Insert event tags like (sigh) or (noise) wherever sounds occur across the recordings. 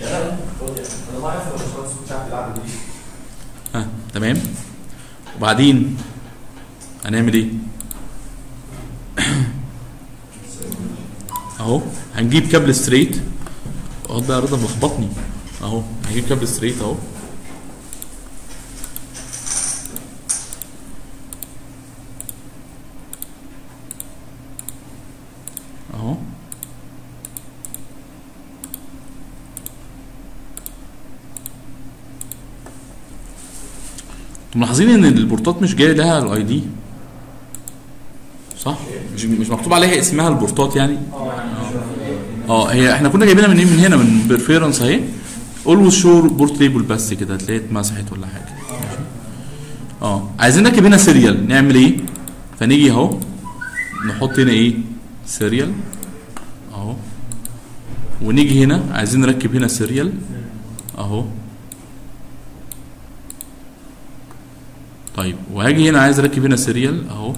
شغال أنا ها تمام. وبعدين هنعمل إيه؟ (coughs) اهو هنجيب كابل straight اقعد بقى رضا ملخبطني اهو هنجيب كابل straight اهو. ملاحظين إن البورتات مش جاي لها ال ID صح؟ مش مكتوب عليها اسمها البورتات يعني؟ آه هي إحنا كنا جايبينها من إيه؟ من هنا من preferences أهي. always show port label بس كده هتلاقيها اتمسحت ولا حاجة. آه عايزين نركب هنا serial نعمل إيه؟ فنيجي أهو نحط هنا إيه؟ serial أهو. ونيجي هنا عايزين نركب هنا serial أهو. طيب وهاجي هنا عايز أركب هنا سيريال أهو.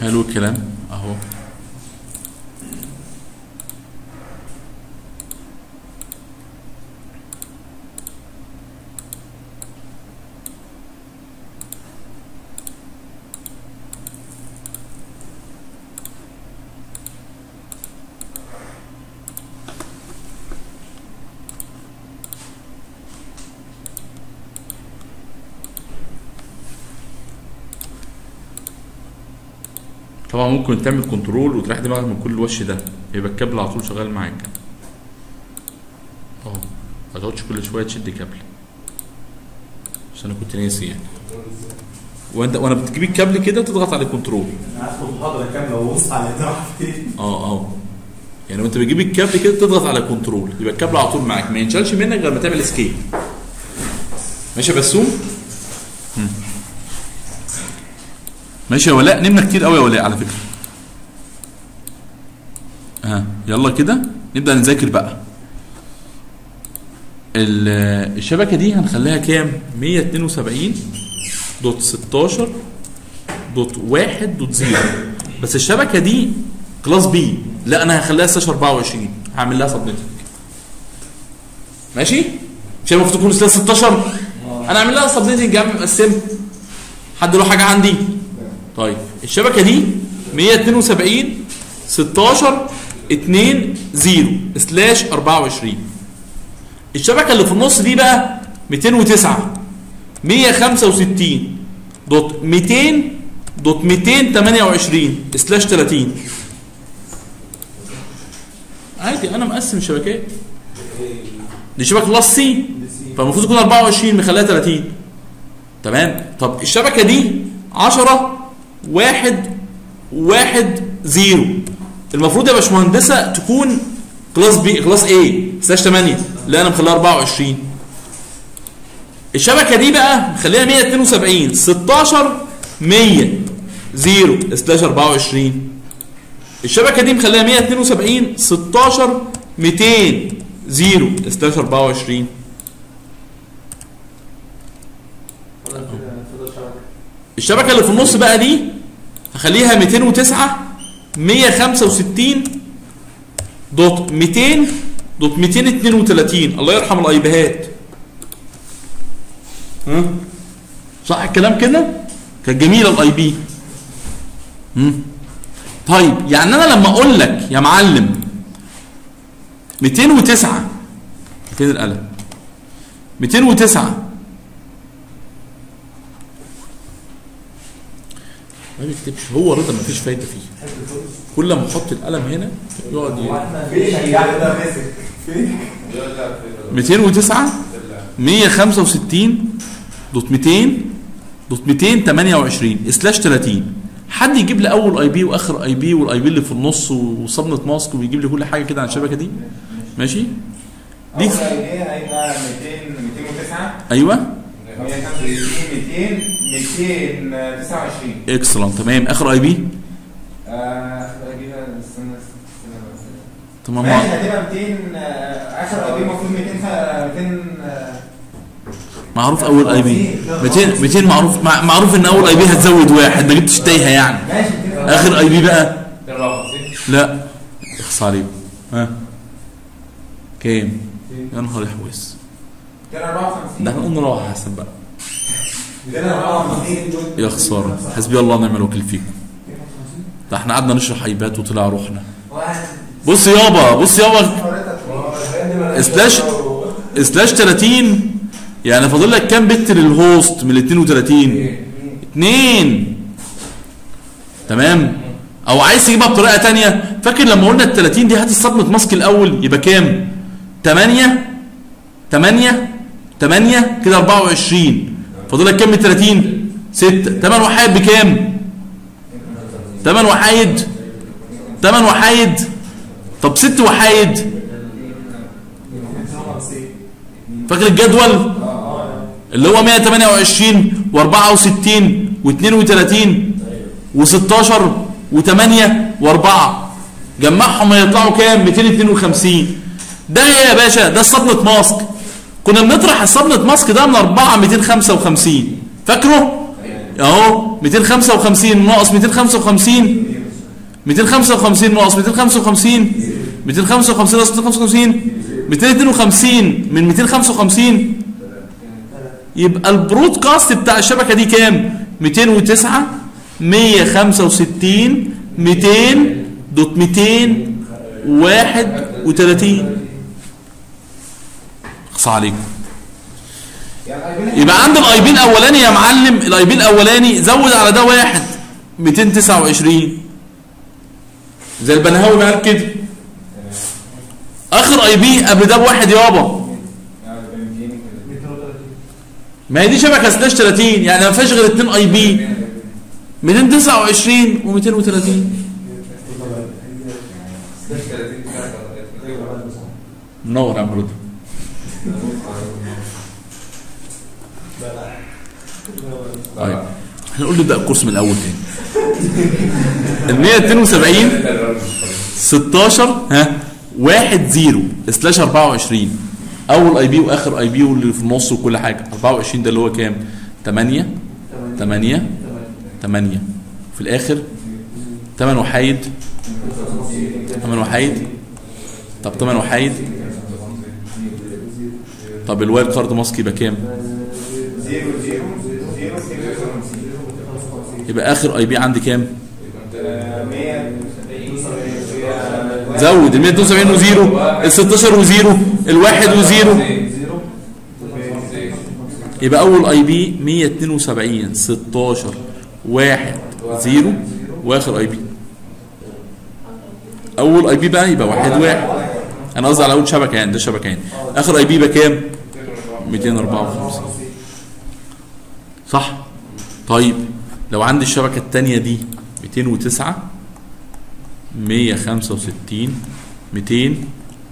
حلو الكلام أهو. طبعا ممكن تعمل control وتريح دماغك من كل الوش ده. يبقى الكابل على طول شغال معاك. أهو. ما تقعدش كل شوية تشد كابل. عشان أنا كنت ناسي يعني. وانت وأنا بتجيب الكابل كده تضغط على control أنا هدخل محاضره كامله وابص على أه آه يعني وأنت بتجيب الكابل كده تضغط على control يبقى الكابل على طول معاك. ما ينشالش منك غير ما تعمل escape ماشي يا بسوم؟ ماشي يا ولاء نمنا كتير قوي يا ولاء على فكرة. ها يلا كده نبدأ نذاكر بقى. ال- الشبكة دي هنخليها كام؟ 172 dot 16 dot 1 dot 0 بس الشبكة دي class B. لا أنا هخليها slash 24 هعمل لها subnetting ماشي؟ مش هي المفروض تكون slash 16 أنا هعمل لها subnetting يا عم حد له حاجة عندي؟ طيب الشبكة دي 172 16 2 0 slash 24 الشبكة اللي في النص دي بقى 209 165 dot 200 dot 228 slash 30 عادي أنا مقسم شبكات. دي شبكة class C فالمفروض تكون 24 مخليها 30 تمام؟ طب الشبكة دي 10 1 1 0 المفروض يا باشمهندسة تكون class B class A slash 8 لا أنا مخليها 24 الشبكة دي بقى مخليها 172 16 100 0 slash 24 الشبكة دي مخليها 172 16 200 0 slash 24 الشبكة اللي في النص بقى دي هخليها 209 165 dot 200 dot 232 الله يرحم ال IP هات. ها؟ صح الكلام كده؟ كانت جميلة ال IP طيب يعني أنا لما أقول لك يا معلم 209 فين القلم 209 ما بيكتبش هو رضا ما فيش فايدة فيه. كل ما أحط القلم هنا يقعد فين الجعل ده ماسك فين 209 165 دوت 200 dot 228 slash 30 حد يجيب لي أول IP وآخر IP وال IP اللي في النص و subnet mask ويجيب لي كل حاجة كده عن الشبكة دي؟ ماشي؟ دي أول IP هيبقى 200 209 أيوه. 165 200 229 excellent تمام اخر IP آه، تمام ماشي هتبقى 200 آه، اخر IP المفروض 200 200 آه، معروف اول IP 200 200 معروف مع- معروف ان اول IP هتزود واحد ما جبتش تايهه يعني ماشي 200 اخر IP بقى 254 لا اخص عليكم ها كام يا نهار احوس 254 ده إحنا قلنا نروح احسن بقى 254 يا خسارة. حسبي الله ونعم الوكيل فيكم. ده إحنا قعدنا نشرح IP ات وطلع روحنا. بص يابا بص يابا. slash slash 30 يعني فاضل لك كام bit لل host من ال 32 2 تمام؟ أو عايز تجيبها بطريقة تانية؟ فاكر لما قلنا ال 30 دي هات ال subnet mask الأول يبقى كام؟ 8 8 8 كده 24 فاضل لك كام من 30 6 8 وحايد بكام؟ 8 وحايد. 8 وحايد. طب 6 وحايد. فاكر الجدول؟ اللي هو 128 و64 و32 و16 و8 و4 جمعهم هيطلعوا كام؟ 252 ده يا باشا ده الصدمة ماسك كنا بنطرح الصدمة ماسك ده من 4 255 فاكره؟ أهو 255 ناقص 255 255 ناقص 255 255 ناقص 255 252 من 255 يبقى البرودكاست بتاع الشبكة دي كام؟ 209 165 200 دوت 231 اخص عليكم يبقى عند ال IP الاولاني يا معلم ال IP الأولاني زود على ده واحد 229 زي البنهاوي ما قال كده. آخر IP قبل ده بواحد يابا. ما هي دي شبكه slash 30 يعني ما فيهاش غير اتنين IP 229 و230 منور يا عم رضا. طيب. هنقول نبدأ ال course من الأول تاني. ال 172 16 ها 1 0 slash 24 أول IP وآخر IP واللي في النص وكل حاجة. 24 ده اللي هو كام؟ 8 8 8 في الآخر 8 وحايد. 8 وحايد. طب 8 وحايد. طب ال wildcard mask يبقى كام؟ يبقى آخر IP عندي كام؟ زود ال 172 و zero ال 16 و zero الواحد و zero. يبقى أول IP 172 16 1 0 وآخر IP أول IP بقى يبقى واحد واحد. أنا قصدي على أول شبكة يعني ده شبكة يعني. آخر IP يبقى كام 254 صح؟ طيب لو عندي الشبكة الثانية دي 209 165 200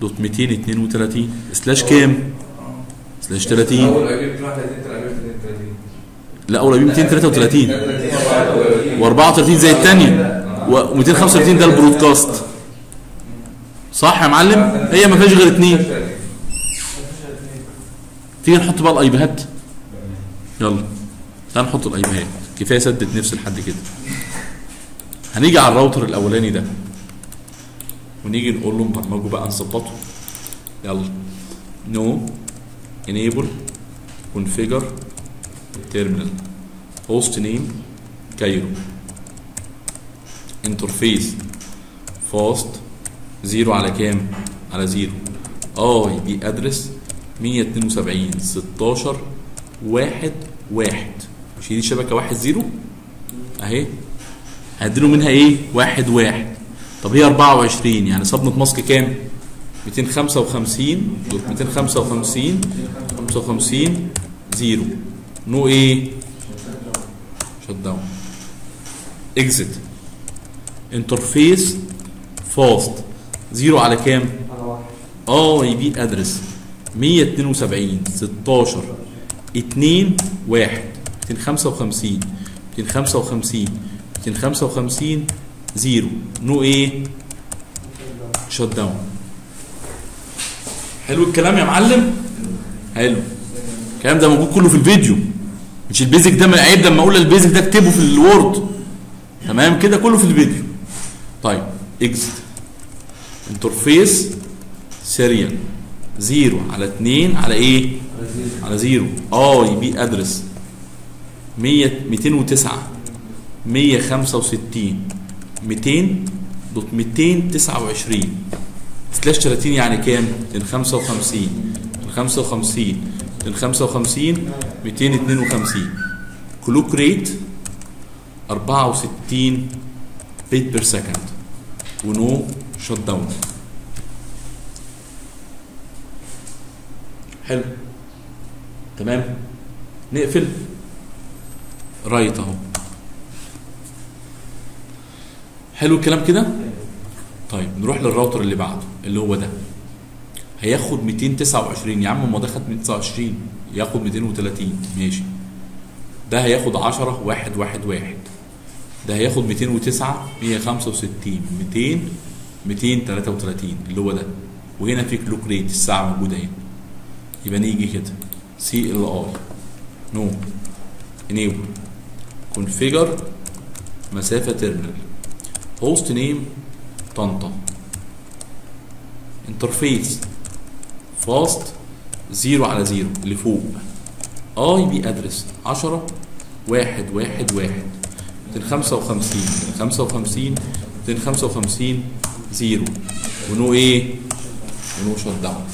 dot 232 slash كام؟ slash 30 أول IP 32 32 لا أول IP 233 و34 زي الثانية و235 ده ال broadcast. صح يا معلم؟ هي ما فيهاش غير اثنين تيجي نحط بقى ال IP ات. يلا تعال نحط ال IP ات. كفاية سدت نفس لحد كده. هنيجي على الراوتر الاولاني ده. ونيجي نقول له نبرمجه بقى نظبطه. يلا. no enable configure terminal. host name Cairo interface fast zero على كام؟ على zero. IP address 172 16 واحد واحد. مش دي شبكه واحد zero؟ أهي. هديله منها إيه؟ واحد واحد. طب هي 24 يعني subnet mask كام؟ 255 dot 255 55 zero. no إيه؟ shut down exit interface fast zero على كام؟ IP address. 172 16 2 1 255 255 255 zero. no إيه؟ shut down. حلو الكلام يا معلم؟ حلو. الكلام ده موجود كله في الفيديو. مش ال basic ده عيب لما أقول ال basic ده اكتبه في ال Word. تمام كده؟ كله في الفيديو. طيب exit interface serial zero على 2 على إيه؟ على zero. IP address. 100 209 165 200 dot 229 slash 30 يعني كام؟ 255 255 255 252 clock rate 64 bit per second. و no shut down حلو. تمام؟ نقفل. write أهو. حلو الكلام كده؟ طيب نروح للراوتر اللي بعده اللي هو ده. هياخد 229 يا عم ما ده خد 229 ياخد 230 ماشي. ده هياخد 10 واحد واحد واحد. ده هياخد 209 165 200 233 اللي هو ده. وهنا في clock rate الساعة موجودة هنا. يبقى نيجي كده. CLI no enable configure مسافة terminal host name طنطا. interface fast zero على zero اللي فوق. IP address 10 واحد واحد واحد. 255 255 255 zero. و no إيه؟ و no shut down.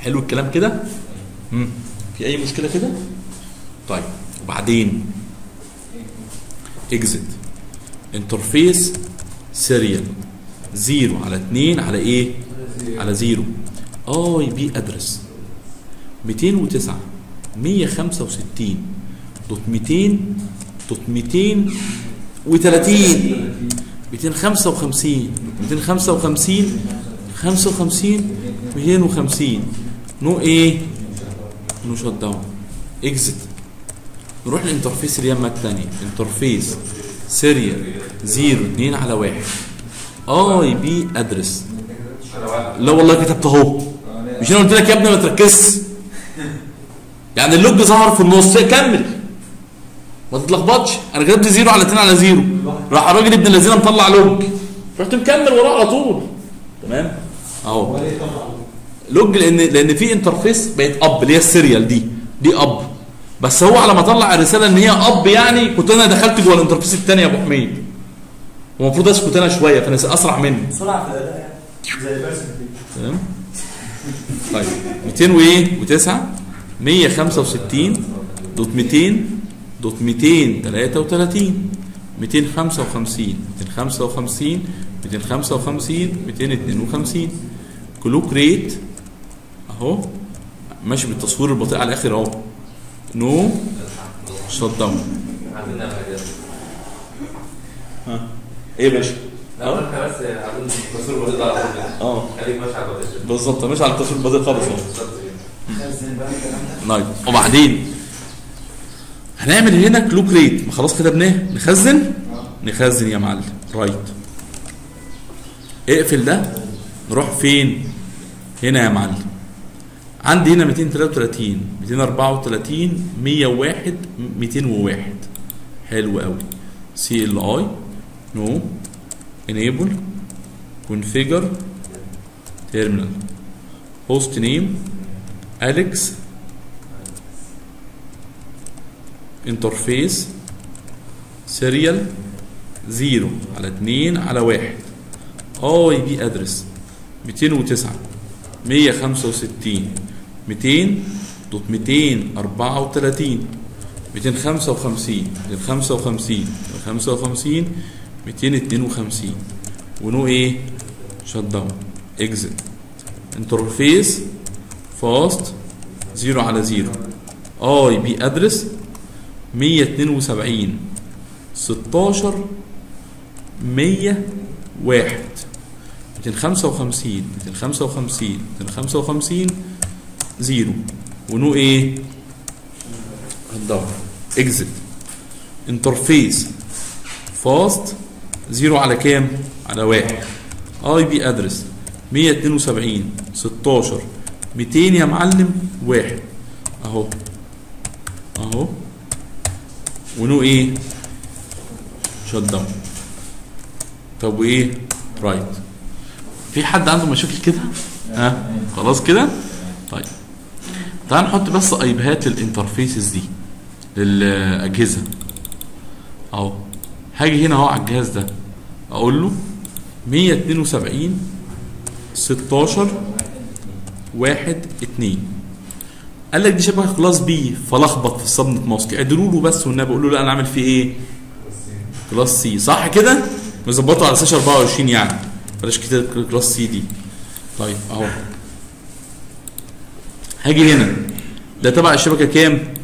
حلو الكلام كده. في أي مشكلة كده؟ طيب وبعدين exit interface serial zero على 2 على إيه؟ على zero. IP address 209 165 dot 200 dot 230 255 255 55 250 no إيه no shut down exit نروح لل interface اليمة الثانية. interface. serial 0 2 على 1 IP address لا والله كتبت اهو. مش أنا قلت لك يا ابني ما تركزش. يعني ال log ظهر في النص. كمل. ما تتلخبطش. أنا كتبت zero على 2 على zero. راح الراجل ابن الذين مطلع log رحت مكمل وراه على طول. تمام؟ أهو. يطلع log لأن لأن في interface بقت up اللي هي ال serial دي. دي up. بس هو على ما طلع الرسالة إن هي up يعني كنت أنا دخلت جوه ال interface الثانية يا أبو حميد. المفروض اسكت أنا شوية فأنا أسرع منه بسرعة في الأداء يعني زي تمام؟ طيب. 200 وإيه؟ و9 165 dot 200 dot 233 255 255 255 252 clock rate أهو. ماشي بالتصوير البطيء على الآخر أهو. no. shut down إيه يا باشا؟ آه خليك ماشي على البطيء. بالظبط ماشي على التصوير البطيء خالص أهو. وبعدين؟ هنعمل هنا clock rate ما خلاص كتبناه نخزن نخزن يا معلم. write اقفل ده. نروح فين؟ هنا يا معلم. عندي هنا 233 234 101 201 حلو قوي. CLI no enable configure terminal host name Alex interface serial 0 على 2 على 1 IP address 209 165 200 dot 234 255 255 255 252 و no إيه shut down exit interface fast 0 على 0 IP address 172 16 101 255 255 255 0 و no إيه؟ هتدور exit interface. fast. 0 على كام؟ على 1 IP address. 172 16 200 يا معلم؟ واحد. أهو. أهو. و no إيه؟ shut down. طب وإيه؟ write. في حد عنده مشاكل كده؟ ها؟ خلاص كده؟ طيب. تعال نحط بس IP هات لل interfaces دي للأجهزة. أهو. هاجي هنا أهو على الجهاز ده. أقول له 172 16 1 2 قال لك دي شبكه class B فلخبط في ال subnet mask. اعدلوا له بس والنبي أقول له لا أنا عامل فيه إيه؟ class C صح كده؟ مظبطه على ساش 24 يعني. بلاش كده class C دي. طيب أهو. هاجي هنا. ده تبع الشبكة كام؟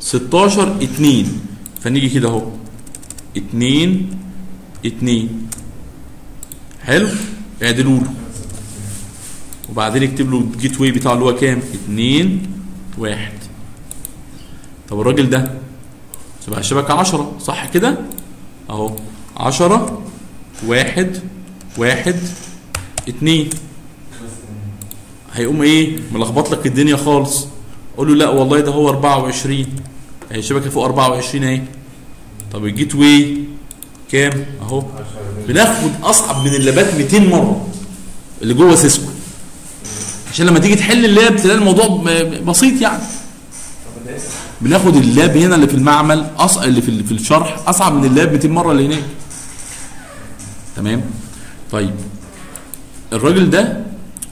16 2 فنيجي كده أهو. 2 2 حلو؟ اعدلوا له وبعدين اكتب له ال gateway بتاعه اللي هو كام؟ 2 1 طب الراجل ده تبقى الشبكه 10 صح كده؟ أهو. 10 1 1 2 هيقوم إيه؟ ملخبط لك الدنيا خالص. قول له لا والله ده هو 24 اهي الشبكه فوق 24 أهي. طب ال gateway كام؟ أهو. بناخد أصعب من اللابات 200 مرة. اللي جوه سيسكو. عشان لما تيجي تحل ال lab تلاقي الموضوع بسيط يعني. بناخد ال lab هنا اللي في المعمل أص... اللي في في الشرح أصعب من ال lab 200 مرة اللي هناك تمام؟ طيب. الراجل ده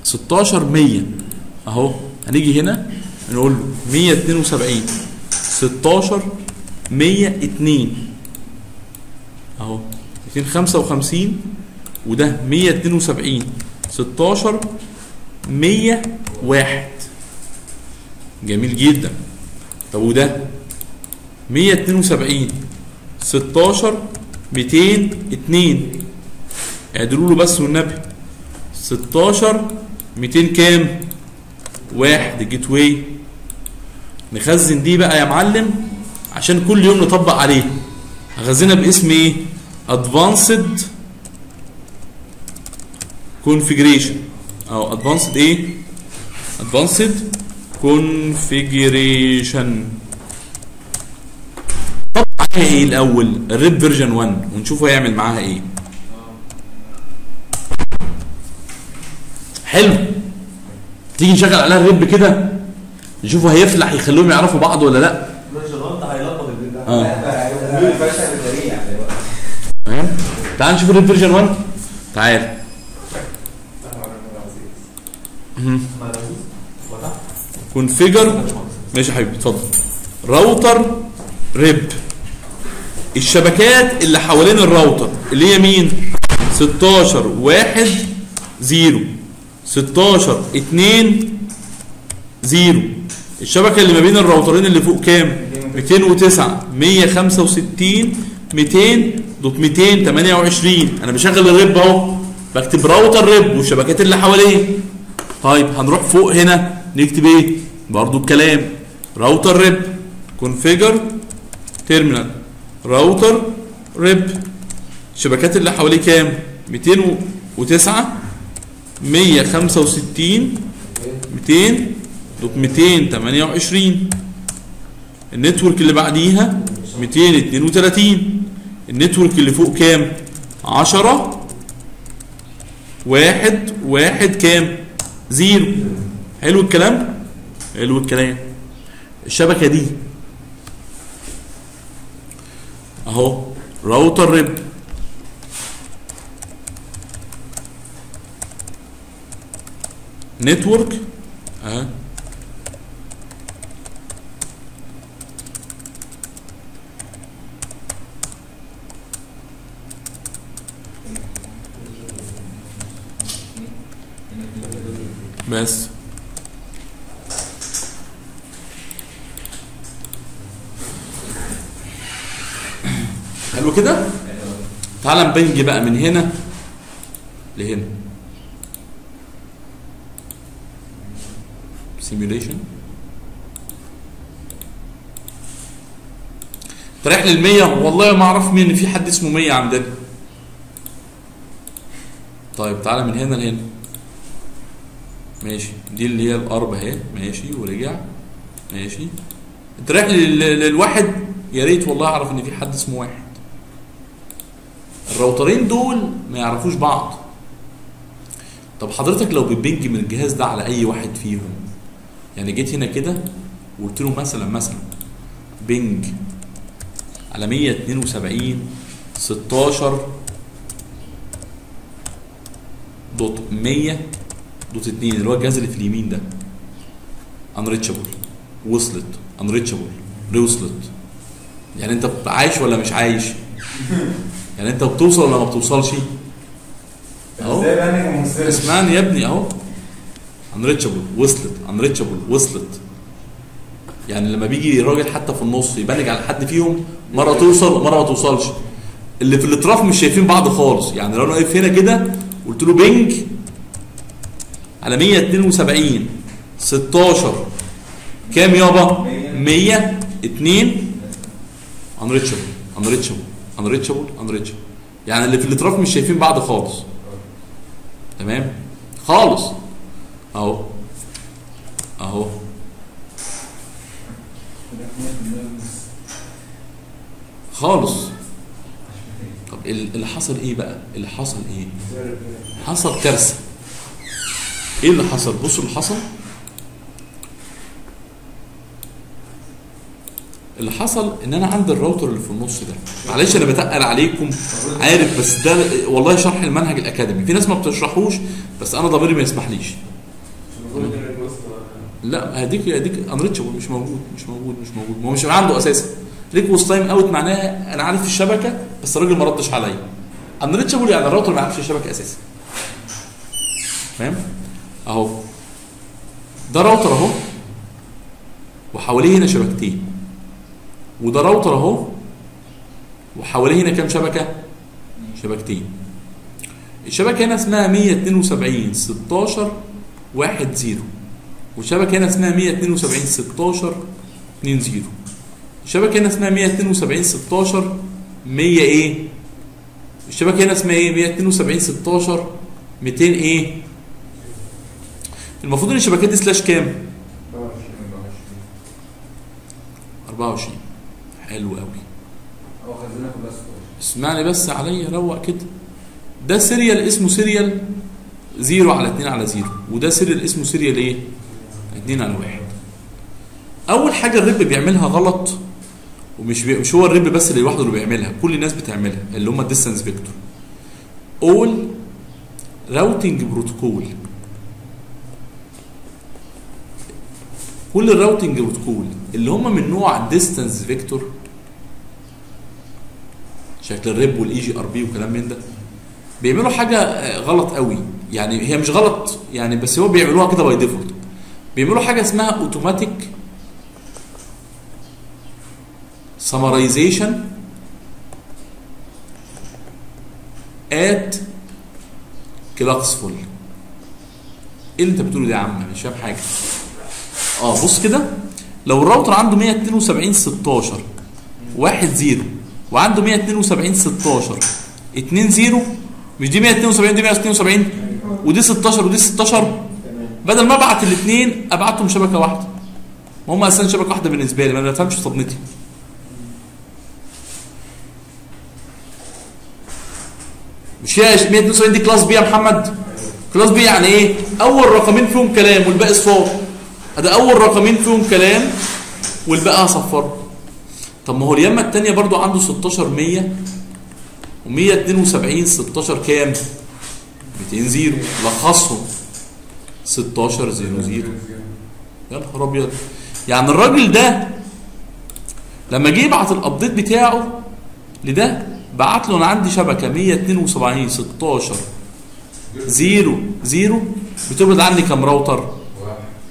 16 100 أهو هنيجي هنا نقول له 172 16 102 أهو 255 وده 172 16 101 جميل جدا. طب وده؟ 172 16 202 اعدلوا له بس والنبي. 16 200 كام؟ واحد. gateway نخزن دي بقى يا معلم عشان كل يوم نطبق عليه. هخزنها باسم إيه؟ advanced configuration أو advanced إيه؟ advanced configuration طبق عليها إيه الأول؟ ال RIP version 1 ونشوفه هيعمل معاها إيه. حلو. تيجي نشغل عليها ال RIP كده. نشوفه هيفلح يخليهم يعرفوا بعض ولا لأ. هيلخبط ذريع (laughs) تمام؟ تعال نشوف ال RIP version 1 تعال. configure ماشي يا حبيبي اتفضل. router RIP الشبكات اللي حوالين الراوتر اللي هي مين؟ 16 1 0 16 2 0 الشبكة اللي ما بين الراوترين اللي فوق كام؟ 209 165 200 dot 228 أنا بشغل ال RIP أهو. بكتب router RIP والشبكات اللي حواليه. طيب هنروح فوق هنا نكتب إيه؟ برضو الكلام router RIP configure terminal router RIP الشبكات اللي حواليه كام؟ 209 165 200 dot 228 ال network اللي بعديها 232 ال network اللي فوق كام؟ 10 واحد واحد كام؟ zero. حلو الكلام؟ حلو الكلام. الشبكة دي أهو router RIP. network. آه بس. حلو كده؟ تعال نبنج بقى من هنا لهنا. سيميوليشن رايح لل100 والله ما اعرف مين في حد اسمه 100 عندنا. طيب تعالى من هنا لهنا. ماشي. دي اللي هي الأرب أهي. ماشي. ورجع. ماشي. لل- للواحد. يا ريت والله أعرف إن في حد اسمه واحد. الراوترين دول ما يعرفوش بعض. طب حضرتك لو بتبنج من الجهاز ده على أي واحد فيهم يعني جيت هنا كده وقلت له مثلا مثلا بنج على 172 16 dot 100 dot 2 اللي هو الجهاز اللي في اليمين ده. unreachable وصلت. unreachable ريوصلت يعني انت عايش ولا مش عايش؟ يعني انت بتوصل ولا ما بتوصلش؟ أهو؟ اسمعني يا ابني أهو. unreachable وصلت. unreachable وصلت. يعني لما بيجي راجل حتى في النص يبنج على حد فيهم مرة توصل مره ما توصلش. اللي في الأطراف مش شايفين بعض خالص. يعني لو أنا واقف هنا كده قلت له ping على 172 16 كام يابا؟ 100 2 unreachable unreachable unreachable unreachable يعني اللي في الاطراف مش شايفين بعض خالص. تمام؟ خالص. أهو. أهو. خالص. طب ال- اللي حصل إيه بقى؟ اللي حصل إيه؟ حصل كارثة. إيه اللي حصل؟ بصوا اللي حصل. اللي حصل ان أنا عندي الراوتر اللي في النص ده. معلش أنا بتقل عليكم عارف بس ده والله شرح المنهج الأكاديمي. في ناس ما بتشرحوش بس أنا ضميري ما يسمحليش. لا هديك هديك unreachable مش موجود مش موجود مش موجود. ما هو مش عنده أساسا. request time out معناها أنا عارف الشبكة بس الراجل ما ردش عليا. unreachable يعني الراوتر ما يعرفش الشبكة أساسا. فاهم؟ أهو. ده راوتر اهو وحواليه هنا شبكتين. وده راوتر اهو وحواليه هنا كام شبكة؟ شبكتين. الشبكة هنا اسمها 172 16 1 0 والشبكة هنا اسمها 172 16 2 0 الشبكة هنا اسمها 172 16 100 إيه؟ الشبكة هنا اسمها إيه؟ 172 16 200 إيه؟ المفروض إن الشبكات دي slash كام؟ 24 حلو قوي هو خزينه في بس اسمعني بس عليا روق كده. ده serial اسمه serial 0 على 2 على 0 وده serial اسمه serial إيه؟ 2 على 1 أول حاجة ال RIP بيعملها غلط ومش بي... مش هو ال RIP بس اللي لوحده اللي بيعملها كل الناس بتعملها اللي هم ال distance vector all routing protocol كل ال routing protocol اللي هم من نوع distance vector شكل ال RIP وال IGRP وكلام من ده بيعملوا حاجة آه، غلط قوي. يعني هي مش غلط يعني بس هو بيعملوها كده by default بيعملوا حاجة اسمها automatic summarization at classful إيه اللي انت بتقوله ده يا عم؟ مش فاهم حاجة. آه بص كده. لو الراوتر عنده 172 16 1 0 وعنده 172 16 2 0 مش دي 172 دي 172 ودي 16 ودي 16 بدل ما ابعت الاثنين ابعتهم شبكة واحدة. هم أساسا شبكة واحدة بالنسبة لي ما بفهمش صدمتي. مش هي 172 دي class B يا محمد. class B يعني إيه؟ أول رقمين فيهم كلام والباقي صفار. ده أول رقمين فيهم كلام والباقي هصفره طب ما هو اليمة الثانية برضو عنده 16 100 و172 16 كام؟ 200 zero. لخصهم. 16 0 0 يا نهار أبيض. يعني الراجل ده لما جه يبعت ال update بتاعه لده بعت له أنا عندي شبكة 172 16 0 0 بتبعد عني كام راوتر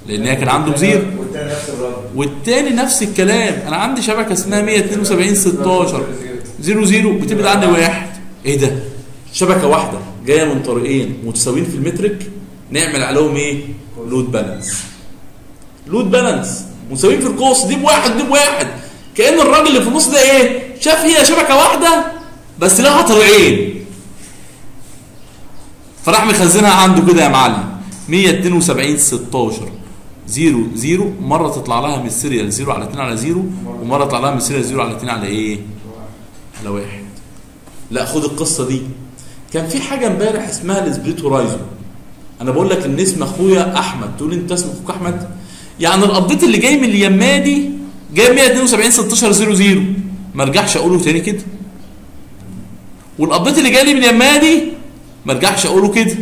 لأن هي كان عنده ب zero والتاني نفس الرد والتاني نفس الكلام. أنا عندي شبكة اسمها 172 16 0 0 بتبعد عني واحد. إيه ده؟ شبكة واحدة. جاية من طريقين. متساويين في ال metric نعمل عليهم إيه؟ load balance load balance متساويين في ال cost. دي بواحد دي بواحد. كأن الراجل اللي في النص ده إيه؟ شاف هي شبكة واحدة بس لها طريقين. فراح مخزنها عنده كده يا معلم. 172 16 0 0 مرة تطلع لها من ال serial 0 على 2 على 0 ومرة تطلع لها من ال serial 0 على 2 على إيه؟ على واحد. لا خد القصة دي. كان في حاجة امبارح اسمها ال split horizon. أنا بقول لك إن اسم أخويا أحمد. تقول أنت اسم أخوك أحمد؟ يعني ال update اللي جاي من اليمة دي جاي 172 16 00 ما ارجعش أقوله تاني كده. وال update اللي جاي لي من اليمة دي ما ارجعش أقوله كده.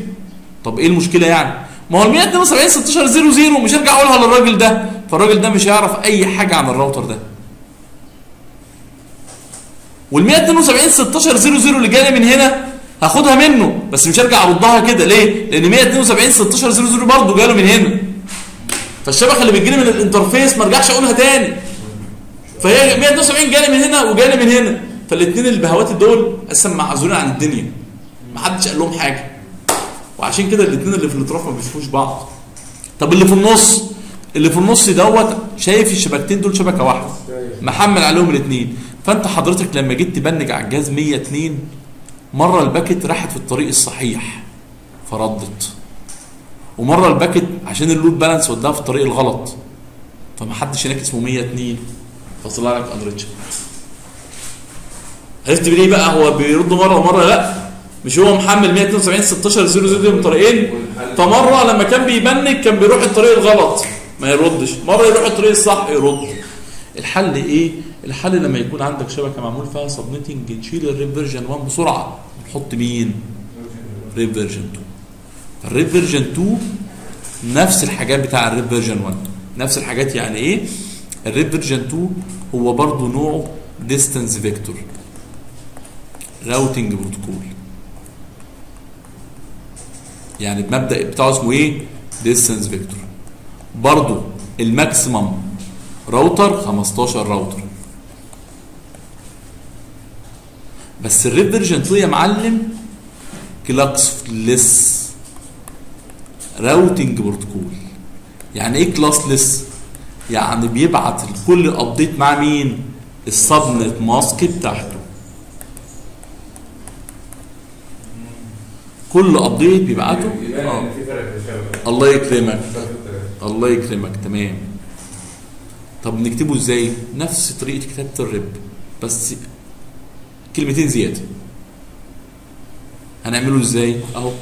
طب إيه المشكلة يعني؟ ما هو ال 172 16 00 مش هرجع أقولها للراجل ده فالراجل ده مش هيعرف أي حاجة عن الراوتر ده. وال 172 16 00 اللي جاية من هنا هاخدها منه بس مش هرجع أردها كده. ليه؟ لأن 172 16 00 برضه جاله من هنا. فالشبكه اللي بتجيلي من ال interface ما ارجعش أقولها تاني. فهي 172 جالي من هنا وجالي من هنا. فالاثنين البهوات دول أصلا معزولين عن الدنيا. ما حدش قال لهم حاجة. وعشان كده الاثنين اللي في الاطراف ما بيشوفوش بعض. طب اللي في النص اللي في النص دوت شايف الشبكتين دول شبكة واحدة. محمل عليهم الاثنين فانت حضرتك لما جيت ت ping على الجهاز 102 مرة ال packet راحت في الطريق الصحيح. فردت. ومرة ال packet عشان ال load balance وداها في الطريق الغلط. فما حدش هناك اسمه 102 فطلع لك unreachable عرفت ليه بقى؟ هو بيرد مرة ومرة لا. مش هو محمل 172 16 00 من طريقين فمرة لما كان بي ping كان بيروح الطريق الغلط. ما يردش. مرة يروح الطريق الصح يرد. الحل إيه؟ الحل لما يكون عندك شبكة معمول فيها subnetting نشيل ال RIP version 1 بسرعة. نحط مين؟ RIP version 2 ال RIP version 2 نفس الحاجات بتاع ال RIP version 1 نفس الحاجات يعني إيه؟ ال RIP version 2 هو برضه نوعه distance vector routing protocol يعني المبدأ بتاعه اسمه إيه؟ distance vector برضه ال maximum router 15 راوتر بس ال RIP version 2 يا معلم classless routing protocol يعني إيه classless يعني بيبعت كل update مع مين؟ ال subnet mask بتاعته. كل update بيبعته في الشبكة. الله يكرمك. الله يكرمك تمام. طب نكتبه إزاي؟ نفس طريقة كتابة الـ RIP بس كلمتين زيادة. هنعمله إزاي؟ أهو.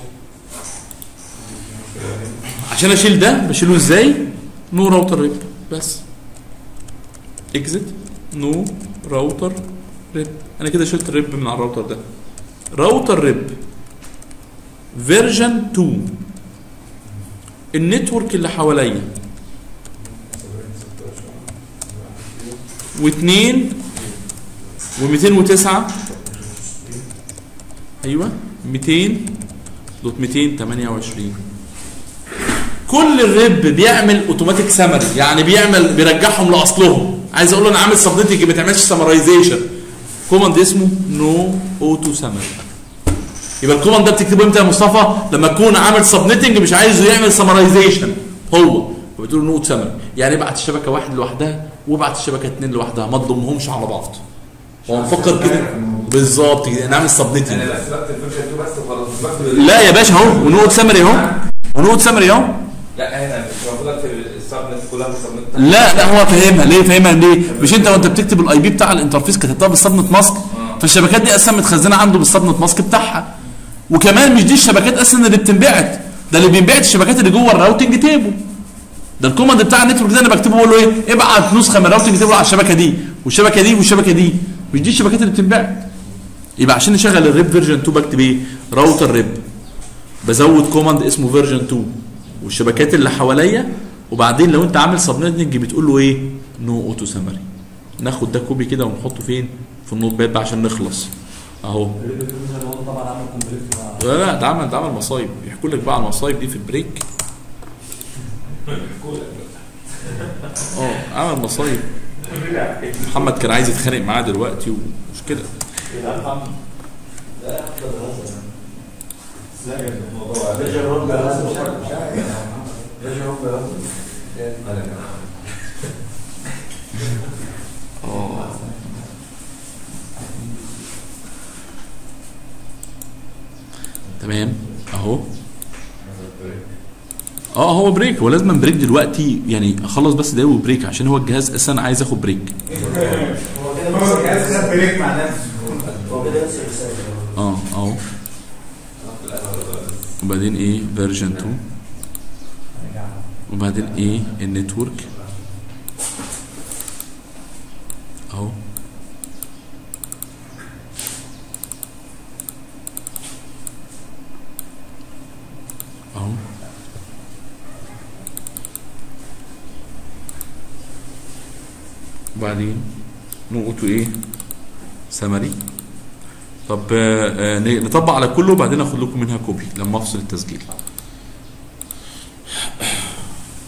عشان أشيل ده بشيله إزاي؟ no router rip بس. exit no router rip. أنا كده شلت الـ RIP من على الراوتر ده. router rip. version 2 الـ network اللي حواليا. واثنين و209 أيوه 200 dot 228 كل الـ RIP بيعمل automatic summary يعني بيعمل بيرجعهم لأصلهم. عايز أقول له أنا عامل subnetting ما تعملش summarization command اسمه no auto-summary يبقى الـ command ده بتكتبه إمتى يا مصطفى؟ لما تكون عامل subnetting مش عايزه يعمل summarization هو. فبتقول له no auto-summary يعني ابعت الشبكة واحد لوحدها وابعت الشبكة اتنين لوحدها. ما تضمهمش على بعض. هو مفكر كده. بالظبط كده. نعمل subnetting أنا بس بكتب الـ version 2 بس وخلاص لا يا باشا اهو. و no auto-summary اهو. و no auto-summary اهو. لا هنا اكتب الـ subnet كلها في لا لا هو فاهمها. ليه فاهمها؟ ليه؟ مش انت وانت بتكتب الـ IP بتاع الـ interface كتبتها بالـ subnet mask؟ فالشبكات دي أصلا متخزنة عنده بالـ subnet mask بتاعها. وكمان مش دي الشبكات أصلا اللي بتنبعت ده اللي بينبعت الشبكات اللي جوه الـ routing table ده الـ command بتاع الـ network ده أنا بكتبه بقول له إيه؟ ابعت نسخة من الـ routing table على الشبكة دي والشبكة دي والشبكة دي. مش دي الشبكات اللي بتنبعت. يبقى عشان نشغل الـ RIP version 2 بكتب إيه router rip. بزود command اسمه version 2 والشبكات اللي حواليا. وبعدين لو انت عامل subnetting بتقول له إيه؟ نو أوتو سمري ناخد ده كوبي كده ونحطه فين؟ في النوت باد عشان نخلص. أهو. لا لا ده عمل ده عمل مصايب. يحكوا لك بقى على المصايب دي في البريك. أه عمل مصايب. محمد كان عايز يتخانق معاه دلوقتي ومشكله يا محمد لا أحلى دراسه إزاي الموضوع رجع رب دراسه مش عارف مش عارف رجع رب دراسه آه تمام. أهو. آه هو بريك هو لازم بريك دلوقتي. يعني أخلص بس ده وبريك عشان هو الجهاز أساسا عايز اخد بريك هو الجهاز خد بريك مع نفسه آه أهو. وبعدين إيه؟ version 2 وبعدين إيه؟ الـ network اهو اهو وبعدين نقطه إيه؟ سمري. طب آه، نطبق على كله وبعدين آخد لكم منها copy لما أفصل التسجيل.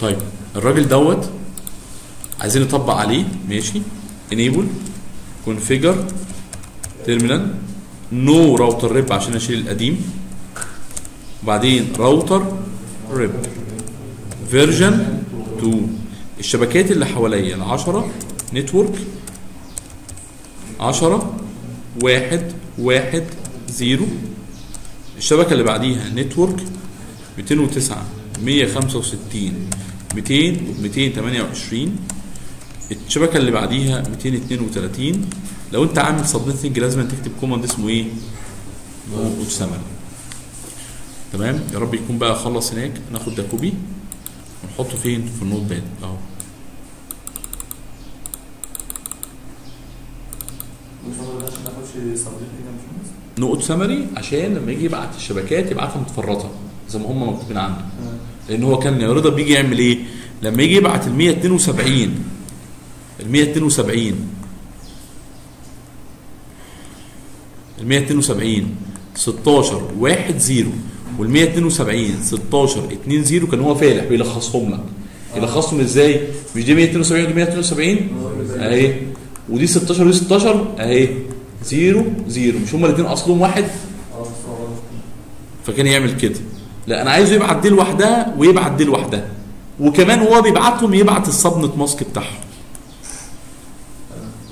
طيب الراجل دوت عايزين نطبق عليه ماشي؟ enable configure terminal no router rip عشان أشيل القديم. وبعدين router rip version 2 الشبكات اللي حواليا العشرة network 10 واحد واحد zero. الشبكة اللي بعديها network 209 165 200 228 الشبكة اللي بعديها 232 لو انت عامل subnetting لازم تكتب command اسمه إيه؟ سمري تمام؟ يا رب يكون بقى خلص هناك. ناخد ده copy ونحطه فين؟ في النوت باد اهو. ده عشان ما اخدش صديق كده مش مهم. نقط سمري عشان لما يجي يبعت الشبكات يبعتها متفرطة زي ما هم مكتوبين عنده لأن هو كان يا رضا بيجي يعمل إيه؟ لما يجي يبعت ال 172 ال 172 ال 172 16 1 0 وال 172 16 2 0 كان هو فالح بيلخصهم لك. يلخصهم إزاي؟ مش دي 172 ودي 172 أهي. ودي 16 ودي 16 أهي. 0 0 مش هما الاثنين أصلهم واحد؟ هو. فكان يعمل كده. لا أنا عايزه يبعت دي لوحدها ويبعت دي لوحدها وكمان وهو بيبعتهم يبعت السبنت ماسك بتاعهم.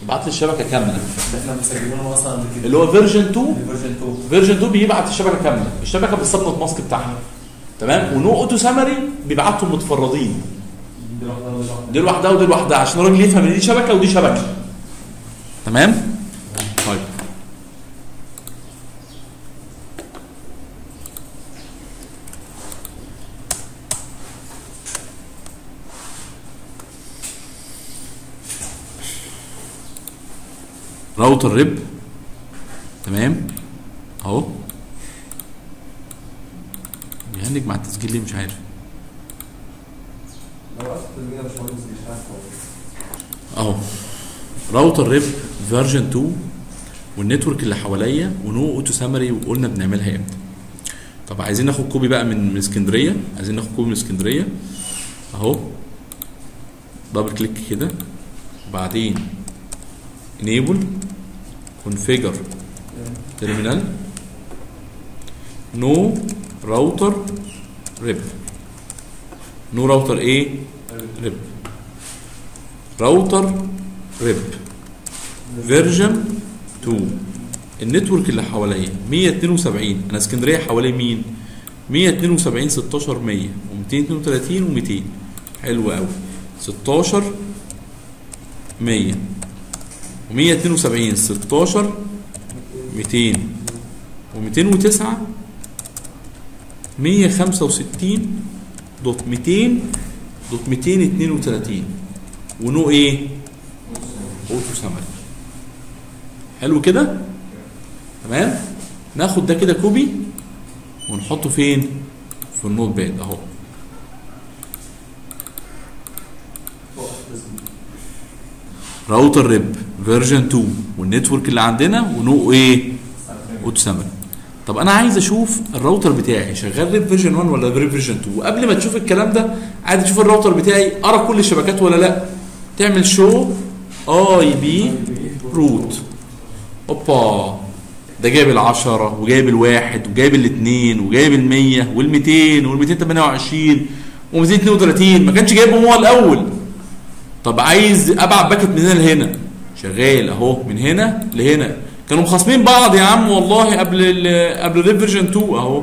يبعت لي الشبكه كاملة. إحنا مسجلينه أصلا اللي هو version 2 version 2 version 2 بيبعت الشبكة كاملة. الشبكة بالـ subnet mask بتاعها تمام؟ و no auto-summary بيبعتهم لوحدها دي لوحدها ودي لوحدها عشان الراجل يفهم إن دي شبكة ودي شبكة. تمام طيب router rip. تمام؟ اهو. بي hang مع التسجيل ليه؟ مش عارف. اهو. router rip version 2 والـ network اللي حواليا و no auto-summary وقلنا بنعملها إمتى. طب عايزين ناخد copy بقى من من اسكندرية؟ عايزين ناخد copy من اسكندرية. اهو. double click كده. وبعدين enable. Configure terminal no router rip no router إيه rip router rip version 2 الـ network اللي حواليا 172 أنا اسكندرية حوالي مين؟ 172 16 100 و232 و200 حلو قوي 16 100 و172 16 200 و209 165 dot 200 dot 232 و no إيه؟ auto-summary حلو كده؟ تمام؟ ناخد ده كده copy ونحطه فين؟ في ال notepad اهو. router RIP. version 2 وال network اللي عندنا و no إيه auto summary طب أنا عايز أشوف الراوتر بتاعي شغال RIP version 1 ولا RIP version 2 وقبل ما تشوف الكلام ده عايز تشوف الراوتر بتاعي أرى كل الشبكات ولا لأ. تعمل show IP route أوبا. ده جايب العشرة وجايب الواحد وجايب الاثنين وجايب المية والميتين والميتين تمانية وعشرين وميتين اتنين وتلاتين. ما كانش جايبهم هو الأول. طب عايز أبعت packet من هنا لهنا. شغال أهو من هنا لهنا. كانوا مخاصمين بعض يا عم والله قبل ال قبل ال RIP version 2 أهو.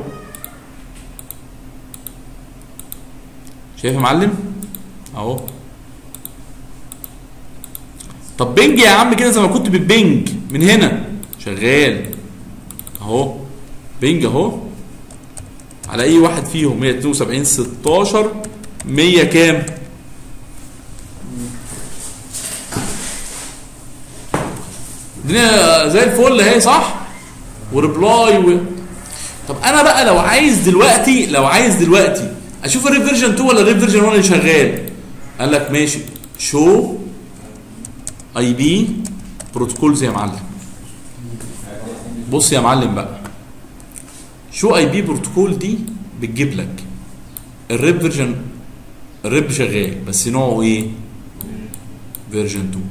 شايف يا معلم؟ أهو. طب ping يا عم كده زي ما كنت بتبنج من هنا. شغال. اهو. ping اهو. على اي واحد فيهم؟ 172 16 100 كام؟ الدنيا زي الفل اهي صح؟ و reply و... طب أنا بقى لو عايز دلوقتي لو عايز دلوقتي أشوف ال RIP version 2 ولا ال RIP version 1 اللي شغال؟ قال لك ماشي. show؟ IP protocols يا معلم. بص يا معلم بقى. show IP protocol دي بتجيب لك؟ ال RIP version ال RIP شغال بس نوعه إيه؟ version 2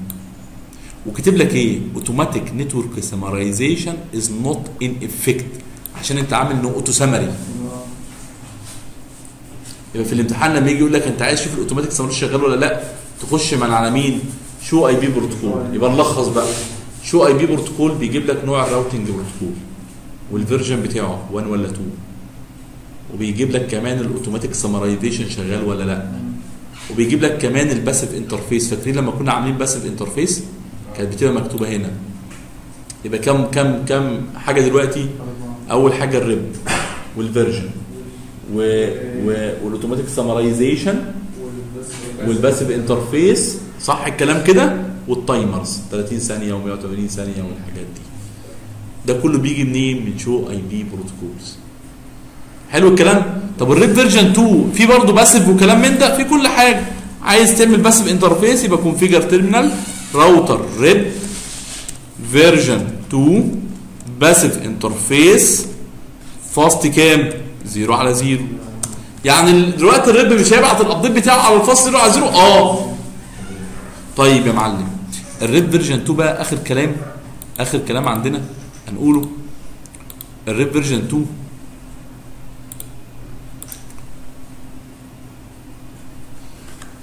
وكاتب لك إيه؟ automatic network summarization is not in effect عشان أنت عامل no auto summary يبقى في الامتحان لما يجي يقول لك أنت عايز تشوف ال automatic summarization شغال ولا لأ؟ تخش من على مين show IP protocol يبقى نلخص بقى. show IP protocol بيجيب لك نوع ال routing protocol وال version بتاعه 1 ولا 2 وبيجيب لك كمان ال automatic summarization شغال ولا لأ. وبيجيب لك كمان ال passive interface فاكرين لما كنا عاملين passive interface كانت بتبقى مكتوبة هنا. يبقى كم كم كم حاجة دلوقتي؟ أول حاجة ال RIP وال version و... و... وال automatic summarization وال passive interface. صح الكلام كده؟ وال timers. 30 ثانية و180 ثانية والحاجات دي. ده كله بيجي منين؟ من show؟ IP protocols حلو الكلام؟ طب ال RIP version 2 في برضه passive وكلام من ده؟ في كل حاجة. عايز تعمل passive interface يبقى configure terminal router RIP version 2 passive interface fast كام 0 على 0 يعني دلوقتي ال RIP مش هيبعت ال update بتاعه على ال fast 0 على 0 آه. طيب يا معلم ال RIP version 2 بقى آخر كلام آخر كلام عندنا هنقوله. ال RIP version 2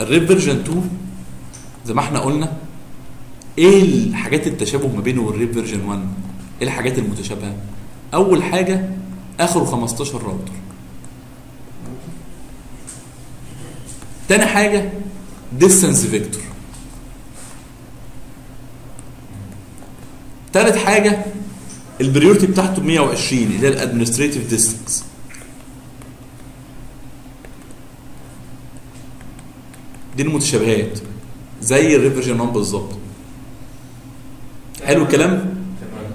ال RIP version 2 زي ما إحنا قلنا إيه الحاجات التشابه ما بينه وال RIP version 1 إيه الحاجات المتشابهة؟ أول حاجة آخره 15 راوتر. تاني حاجة distance vector تالت حاجة ال priority بتاعته 120 اللي هي ال administrative distance دي المتشابهات. زي ال RIP version 1 بالظبط. حلو الكلام؟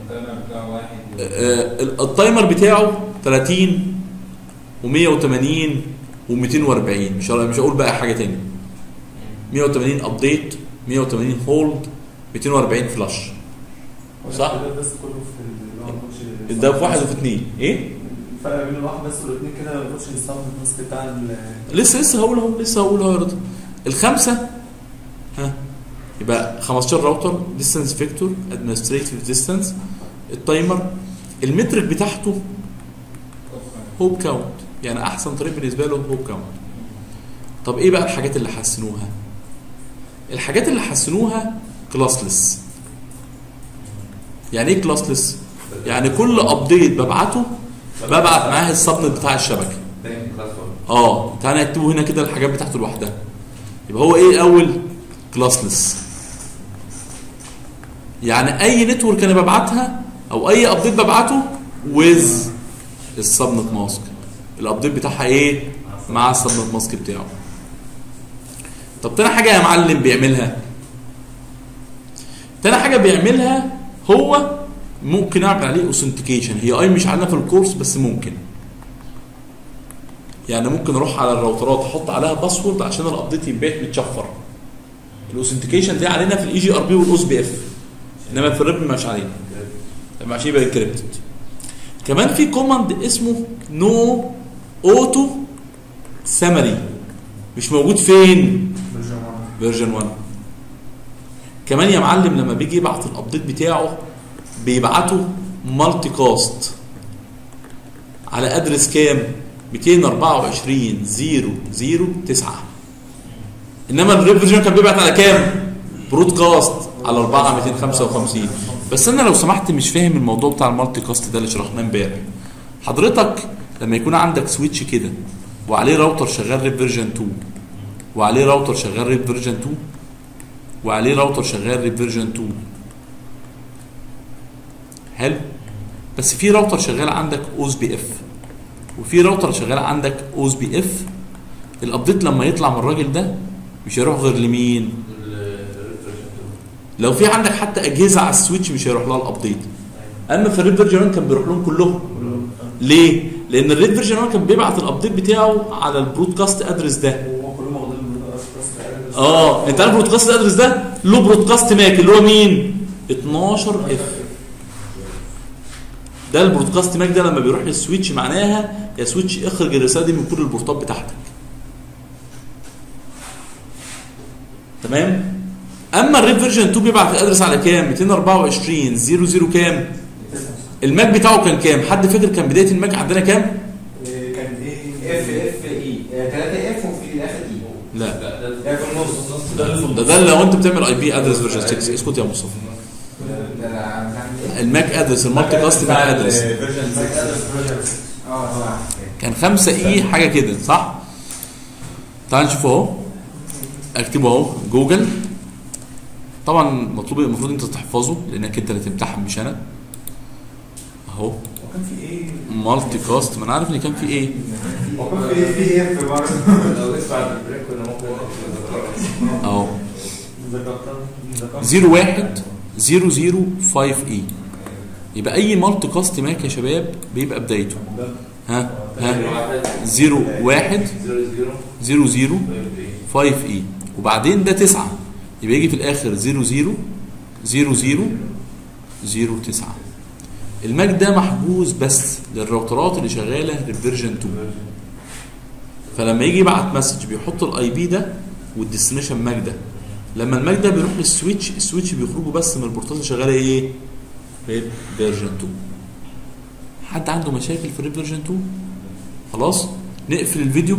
ال timer واحد آه، ال timer بتاعه 30 و180 و240 مش مش هقول بقى حاجة تاني. 180 update 180 hold 240 flush صح؟ ده بس كله في ده في واحد وفي اثنين إيه؟ الفرق بين الواحد بس والاثنين كده ما يكونش يستخدم ال mask بتاع لسه لسه هقول اهو لسه هقول اهو يا رضا. الخمسة؟ ها؟ يبقى 15 router distance vector administrative distance ال timer. ال metric بتاعته hop count يعني أحسن طريق بالنسبة له hop count طب إيه بقى الحاجات اللي حسنوها؟ الحاجات اللي حسنوها classless يعني إيه classless يعني كل update ببعته ببعت معاه ال subnet بتاع الشبكة. آه تعالى نكتبه هنا كده الحاجات بتاعته لوحدها. يبقى هو إيه الأول classless يعني أي network أنا ببعتها أو أي update ببعته with ال subnet mask ال update بتاعها إيه؟ مع ال subnet mask بتاعه. طب تاني حاجة يا معلم بيعملها؟ تاني حاجة بيعملها هو ممكن أعمل عليه authentication هي أي مش عندنا في ال course بس ممكن. يعني ممكن أروح على ال routerات أحط عليها password عشان ال update يبقى متشفر. ال authentication دي علينا في ال EIGRP وال OSPF إنما في ال RIP مش علينا. طب عشان يبقى encrypted كمان في command اسمه no auto summary مش موجود فين؟ version 1 كمان يا معلم لما بيجي يبعت ال update بتاعه بيبعته multicast على address كام؟ 224 0 0 9 إنما ال RIP version كان بيبعت على كام؟ broadcast على 4 255 بس أنا لو سمحت مش فاهم الموضوع بتاع ال multicast ده اللي شرحناه امبارح. حضرتك لما يكون عندك switch كده وعليه راوتر شغال RIP version 2 وعليه راوتر شغال RIP version 2 وعليه راوتر شغال RIP version 2 حلو؟ بس في راوتر شغال عندك OSPF وفي راوتر شغال عندك OSPF. ال update لما يطلع من الراجل ده مش هيروح غير لمين؟ لو في عندك حتى أجهزة على ال switch مش هيروح لها ال update أما في ال RIP version 1 كان بيروح لهم كلهم. ليه؟ لأن ال RIP version 1 كان بيبعت ال update بتاعه على ال broadcast address ده. آه أنت عارف ال broadcast address ده؟ له broadcast MAC اللي هو مين؟ 12 F ده ال broadcast MAC ده لما بيروح لل switch معناها يا switch اخرج الرسالة دي من كل البورتات بتاعتك. تمام؟ أما ال RIP version 2 بيبعت ال address على كام؟ 224 00 كام؟ ال MAC بتاعه كان كام؟ حد فاكر كان بداية ال MAC عندنا كام؟ كان FF E 3 F وفي الآخر E لا. ده في النص ده ده لو أنت بتعمل IP address version. 6 اسكت يا مصطفى. ال MAC address ال multicast MAC address. version 6 صح كان 5 E حاجة كده صح؟ تعال نشوف أهو. أكتبه أهو. جوجل. طبعا مطلوب المفروض أنت تحفظه لانك أنت اللي تمتحن مش أنا. أهو. وكان في إيه؟ مالتي كاست. ما أنا عارف إن كان في إيه. وكان في في اف برضه لو البريك كنا ممكن أهو. ذكرتها. 01 005 إي. يبقى أي مالتي كاست ماك يا شباب بيبقى بدايته. ها؟ ها؟ 01 0 0 00 5 E. وبعدين ده 9 يبقى يجي في الآخر 00 00 09 ال MAC ده محجوز بس للراوترات اللي شغالة بال version 2 فلما يجي يبعت message بيحط ال IP ده وال destination MAC ده. لما ال MAC ده بيروح لل switch ال switch بيخرجوا بس من البورتات اللي شغالة إيه؟ RIP version 2 حد عنده مشاكل في ريد فيرجن 2 خلاص نقفل الفيديو.